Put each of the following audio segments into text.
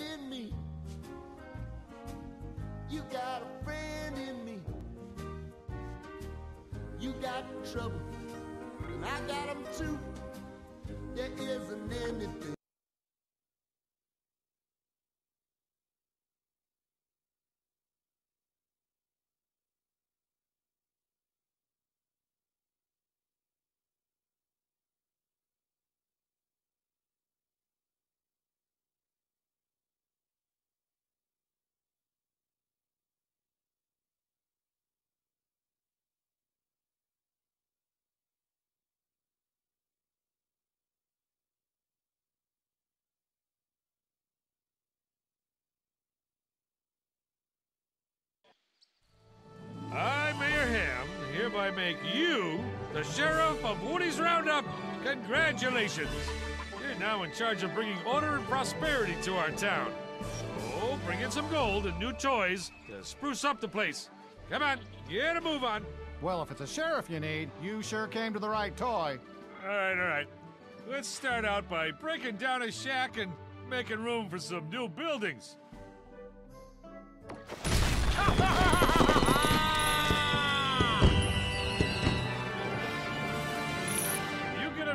in me. You got a friend in me. You got trouble, and I got 'em too. There isn't anything. Make you the Sheriff of Woody's Roundup. Congratulations! You're now in charge of bringing order and prosperity to our town. So bring in some gold and new toys to spruce up the place. Come on, get a move on. Well, if it's a sheriff you need, you sure came to the right toy. All right, all right. Let's start out by breaking down a shack and making room for some new buildings.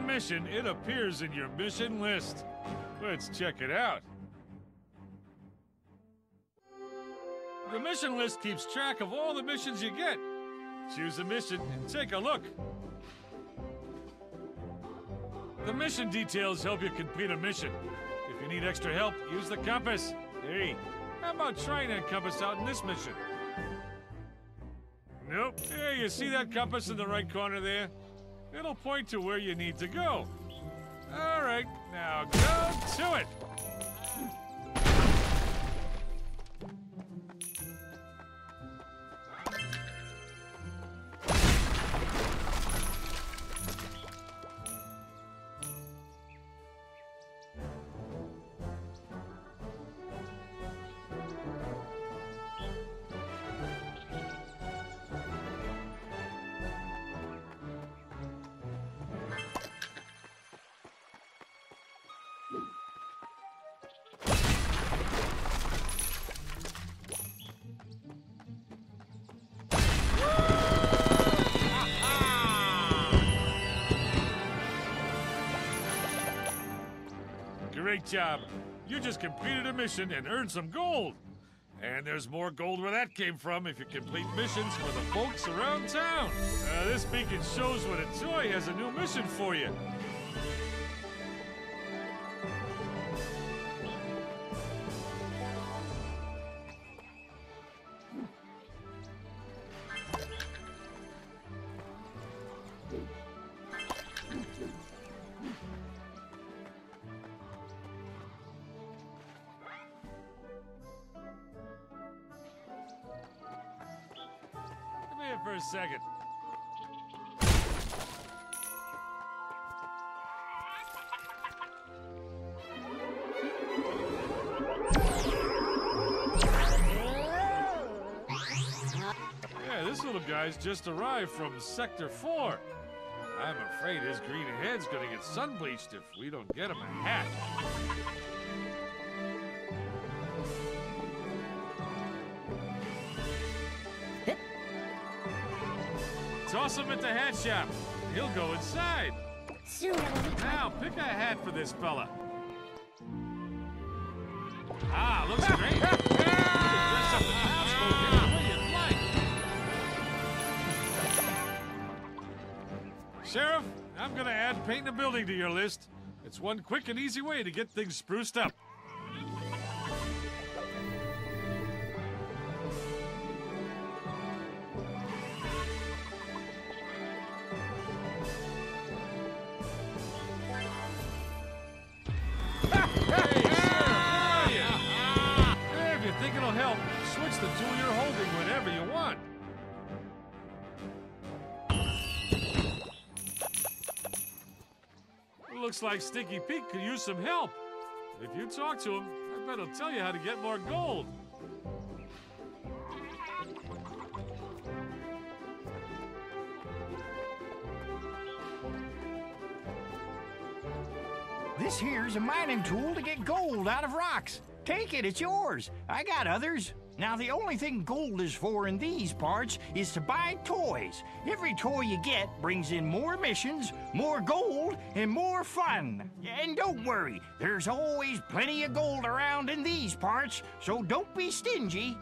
Mission, it appears in your mission list. Let's check it out. The mission list keeps track of all the missions you get. Choose a mission and take a look. The mission details help you complete a mission. If you need extra help, use the compass. Hey, how about trying that compass out in this mission? Nope. Hey, you see that compass in the right corner there? It'll point to where you need to go. All right, now go to it. Great job. You just completed a mission and earned some gold. And there's more gold where that came from if you complete missions for the folks around town. Uh, this beacon shows when a toy has a new mission for you. Little guy's just arrived from Sector 4. I'm afraid his green head's gonna get sunbleached if we don't get him a hat. Toss him at the hat shop. He'll go inside. Soon I will Now, pick a hat for this fella. Painting a building to your list. It's one quick and easy way to get things spruced up. Help, switch the tool you're holding whenever you want. Looks like Stinky Pete could use some help. If you talk to him, I bet he'll tell you how to get more gold. This here's a mining tool to get gold out of rocks. Take it, it's yours. I got others. Now, the only thing gold is for in these parts is to buy toys. Every toy you get brings in more missions, more gold, and more fun. And don't worry, there's always plenty of gold around in these parts, so don't be stingy.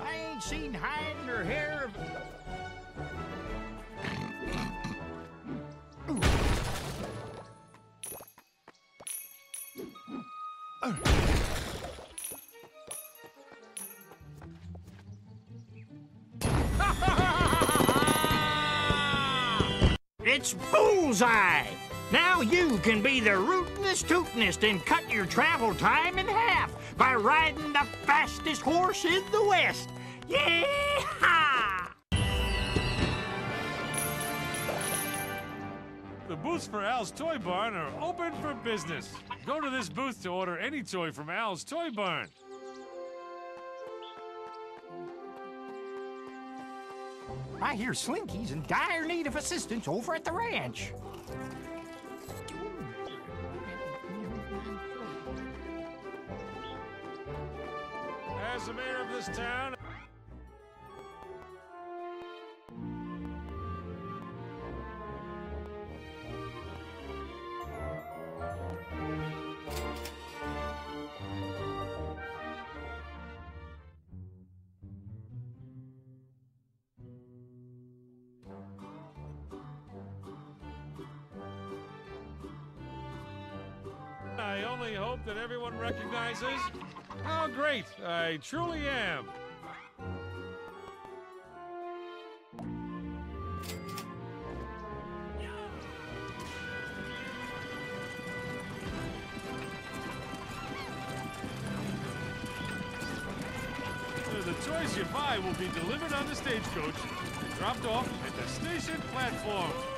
I ain't seen hide nor hair of. It's bullseye! Now you can be the rootinest tootinest and cut your travel time in half by riding the fastest horse in the West. Yeah! The booths for Al's Toy Barn are open for business. Go to this booth to order any toy from Al's Toy Barn. I hear Slinky's in dire need of assistance over at the ranch. As the mayor of this town, I only hope that everyone recognizes how great I truly am. The toys you buy will be delivered on the stagecoach dropped off at the station platform.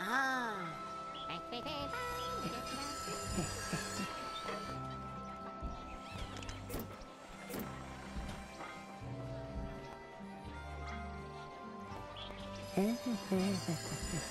ah.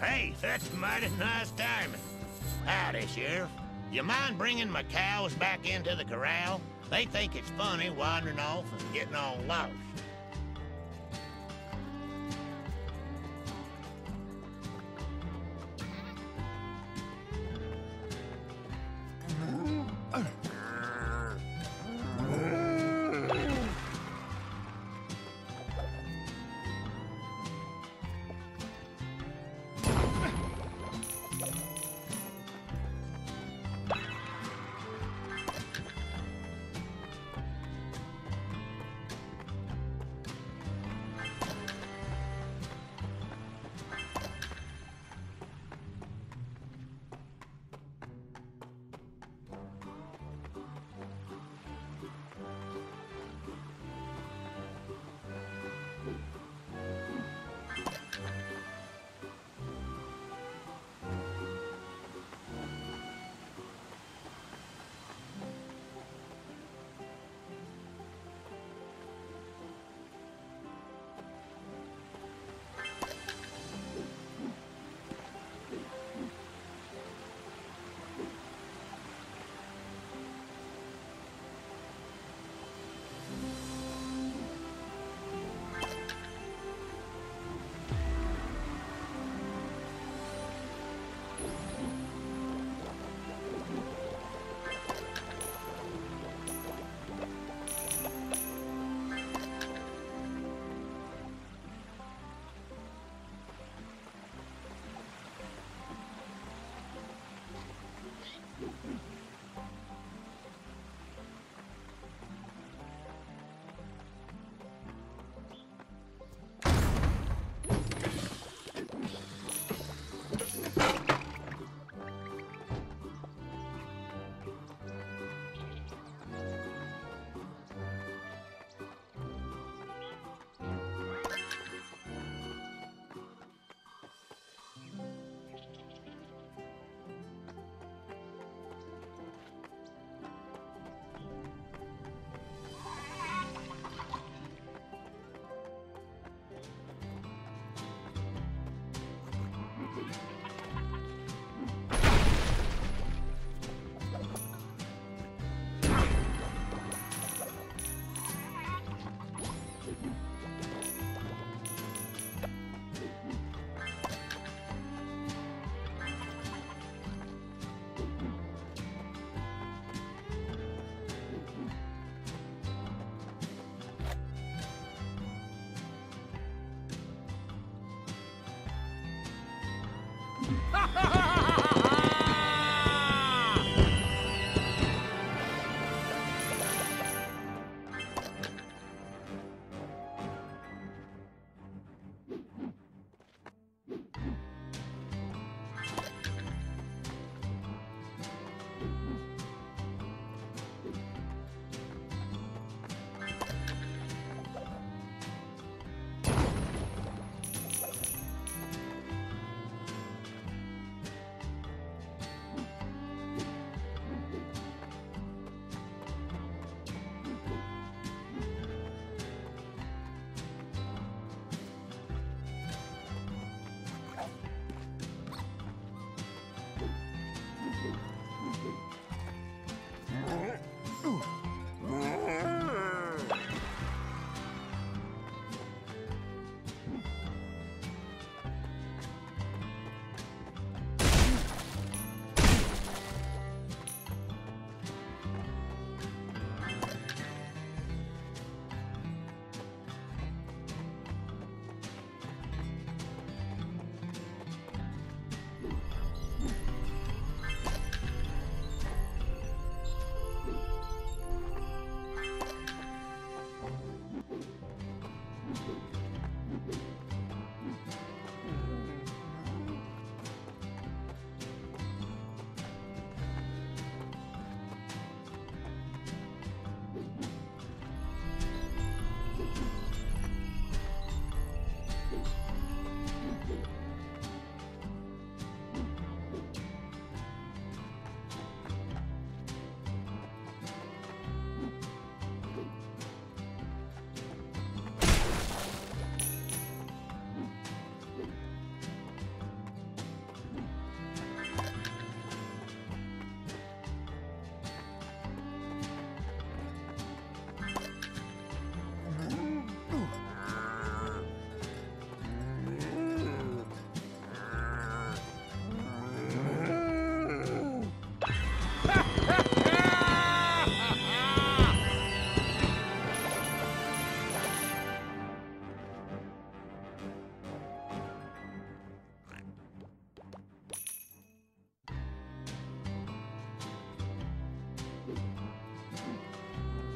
Hey, that's mighty nice timing. Howdy, Sheriff. You mind bringing my cows back into the corral? They think it's funny wandering off and getting all lost.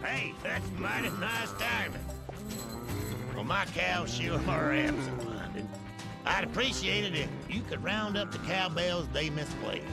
Hey, that's mighty nice timing. Well, my cows sure are absent-minded. I'd appreciate it if you could round up the cowbells they misplaced.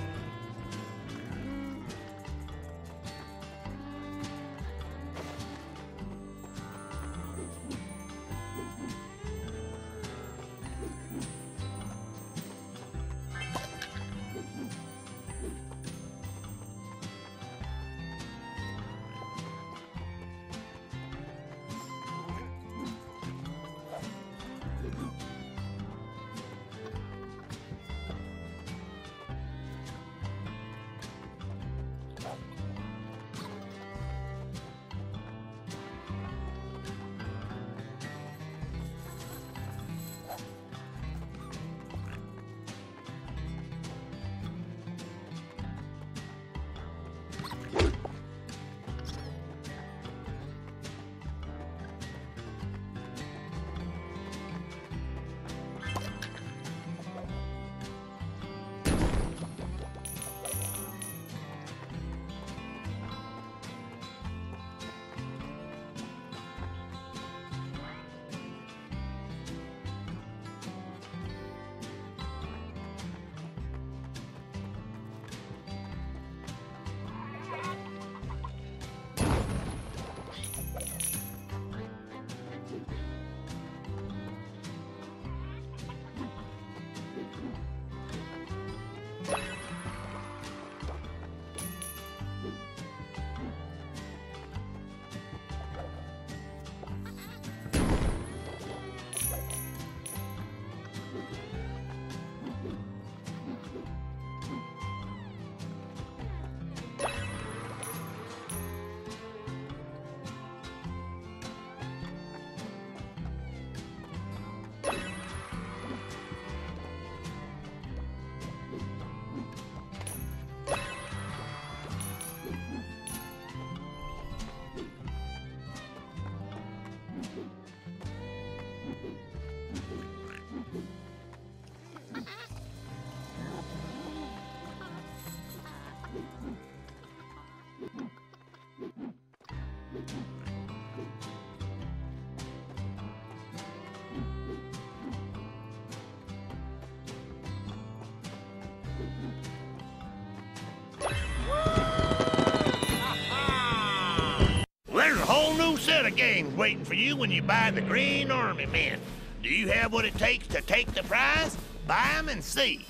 Set of games waiting for you when you buy the Green Army Men. Do you have what it takes to take the prize? Buy 'em and see.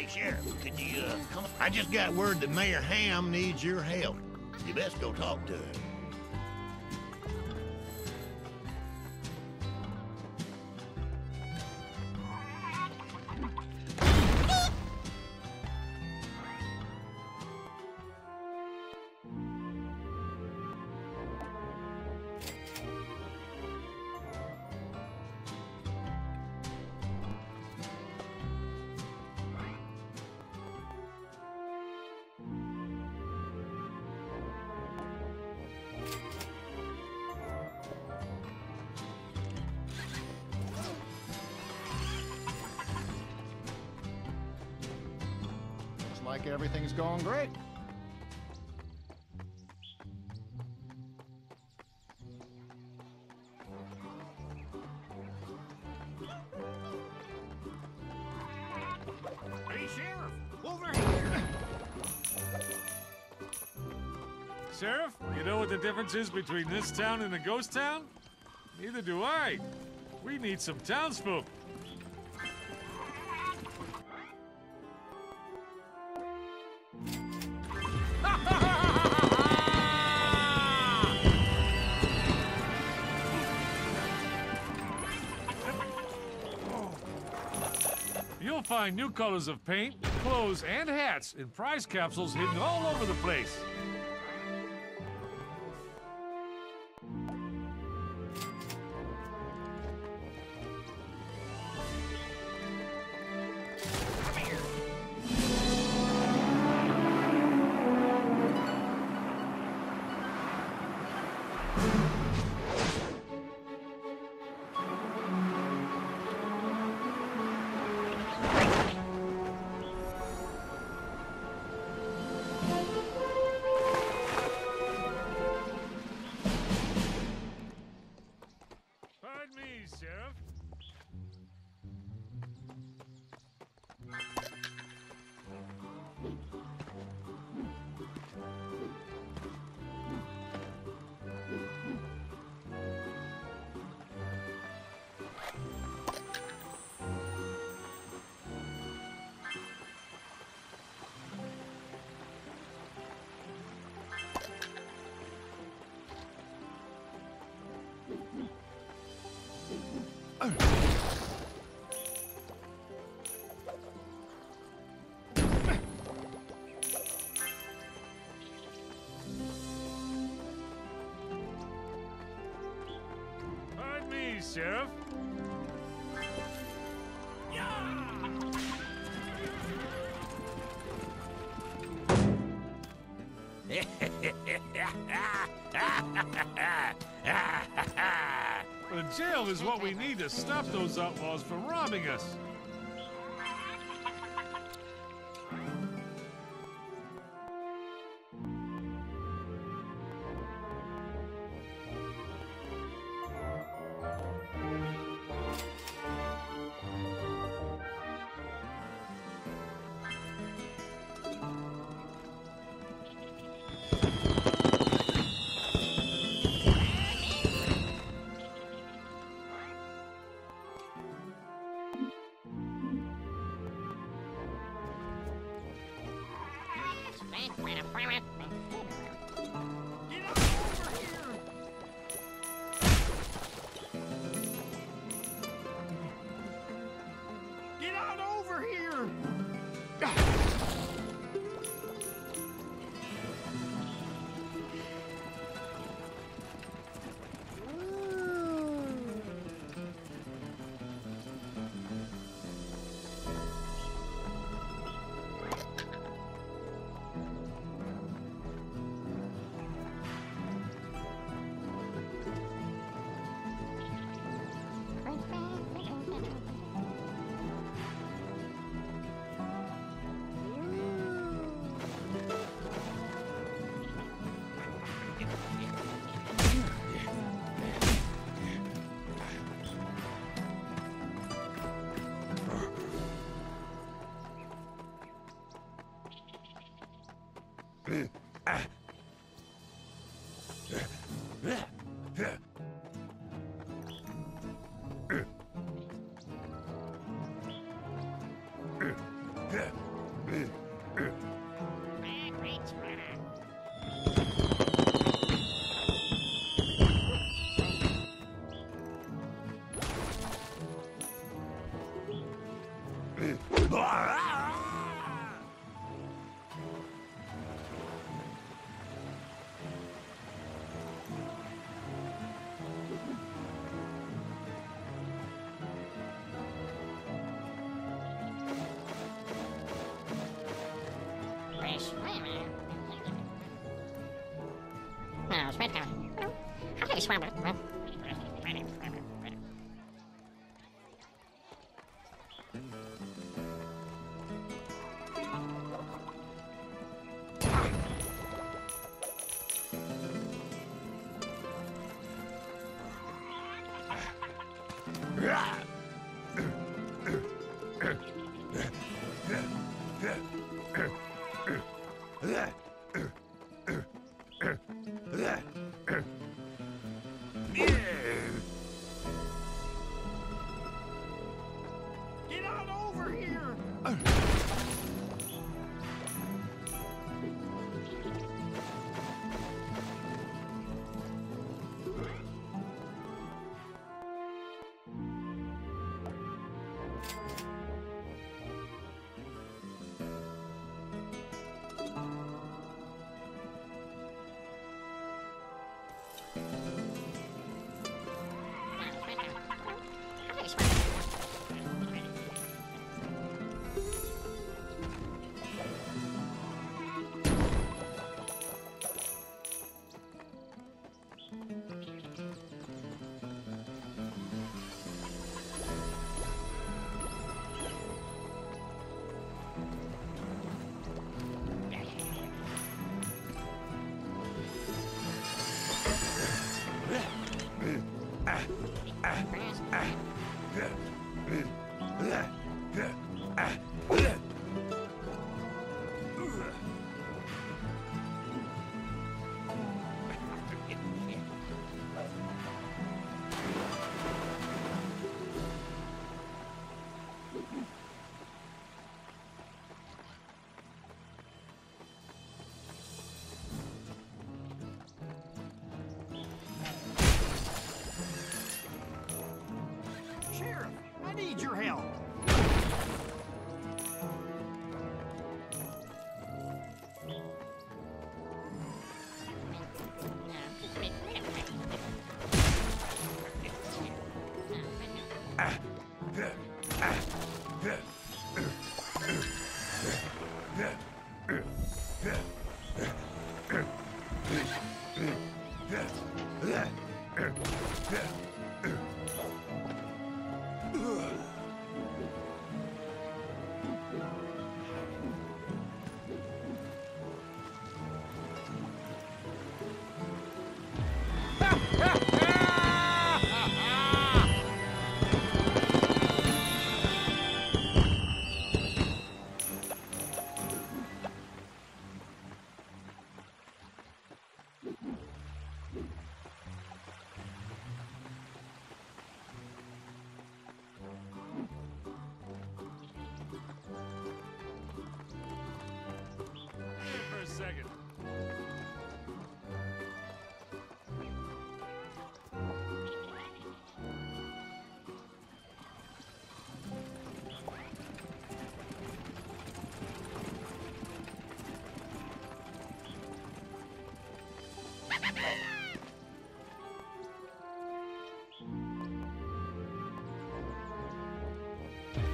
Hey, Sheriff, could you, uh, come? I just got word that Mayor Ham needs your help. You best go talk to him. You know what the difference is between this town and a ghost town? Neither do I. We need some townsfolk. You'll find new colors of paint, clothes, and hats in prize capsules hidden all over the place. Sheriff. The jail is what we need to stop those outlaws from robbing us. Get on over here! Get on over here!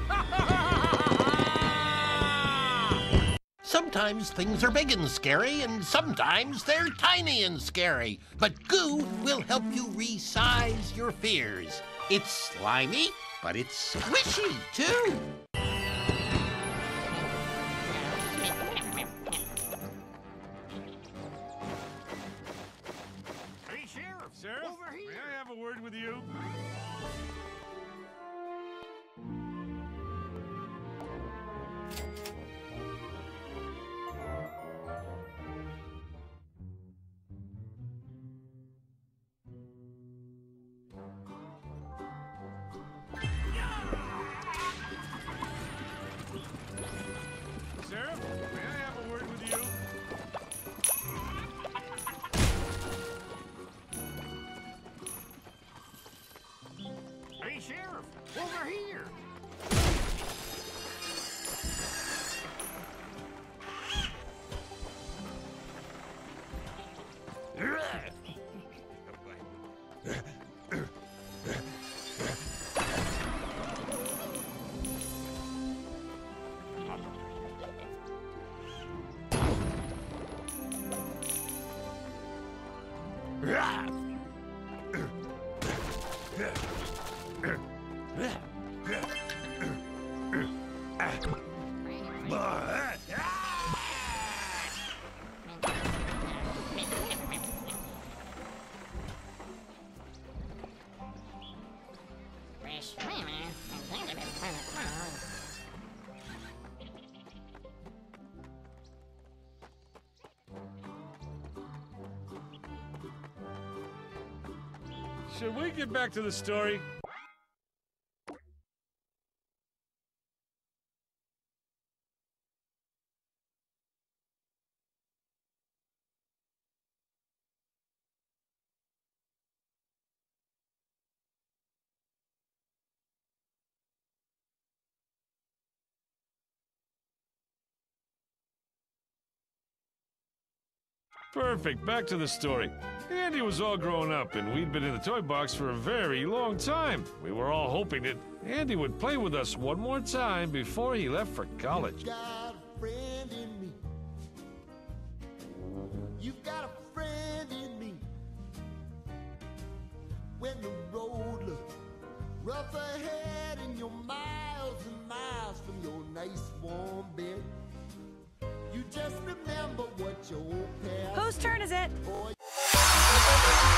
Sometimes things are big and scary, and sometimes they're tiny and scary. But goo will help you resize your fears. It's slimy, but it's squishy, too. Hey, Sheriff, over here. Should we get back to the story? Perfect. Back to the story. Andy was all grown up, and we'd been in the toy box for a very long time. We were all hoping that Andy would play with us one more time before he left for college. got a friend in me. You've got a friend in me. When the road looks rough ahead and you're miles and miles from your nice warm bed, you just remember what your old past Whose turn is it? boy